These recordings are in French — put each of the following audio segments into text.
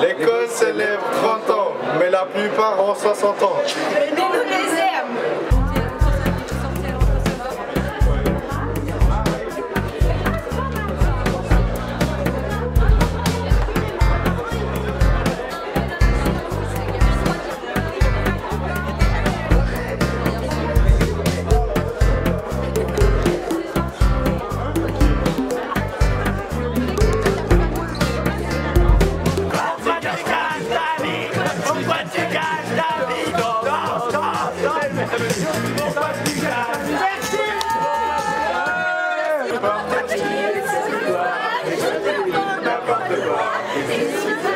L'école célèbre 30 ans, mais la plupart ont 60 ans. です。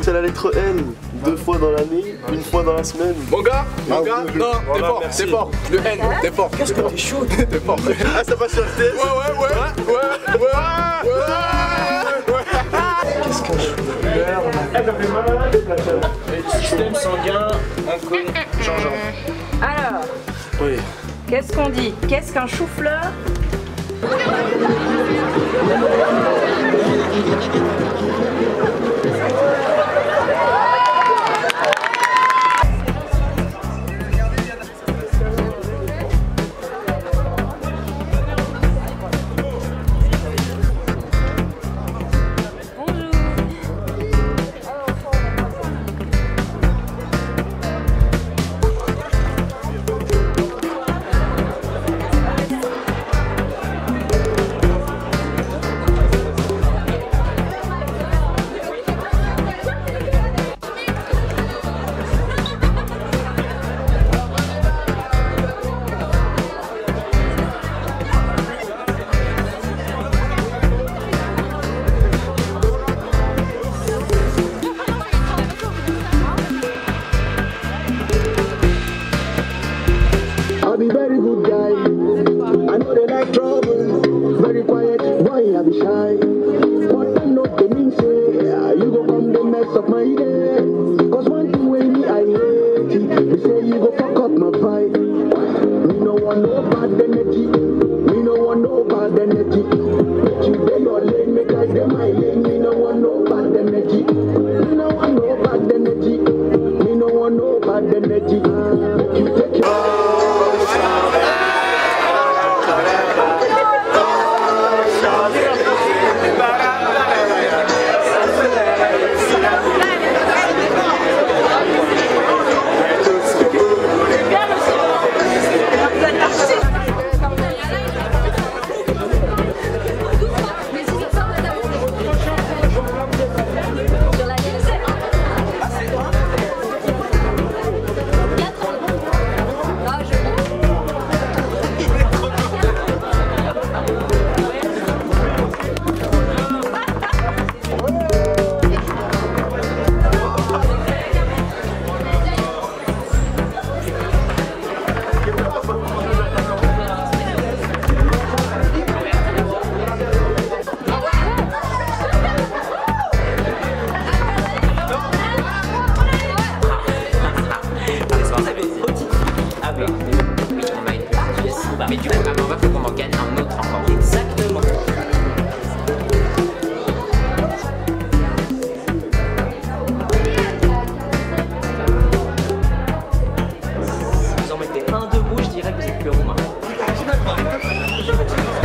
C'est la lettre N, deux fois dans l'année, une fois dans la semaine. Mon gars, mon gars, non, t'es fort, t'es fort. Le N, t'es fort. Qu'est-ce que t'es chaud T'es fort. Ah, ça passe sur le test Ouais, ouais, ouais, ouais, ouais, ouais. Système sanguin, on connaît. Jean-Jean. Alors, Oui. qu'est-ce qu'on dit? Qu'est-ce qu'un chou-fleur? You go 병을만你 고, 다他나도만 들,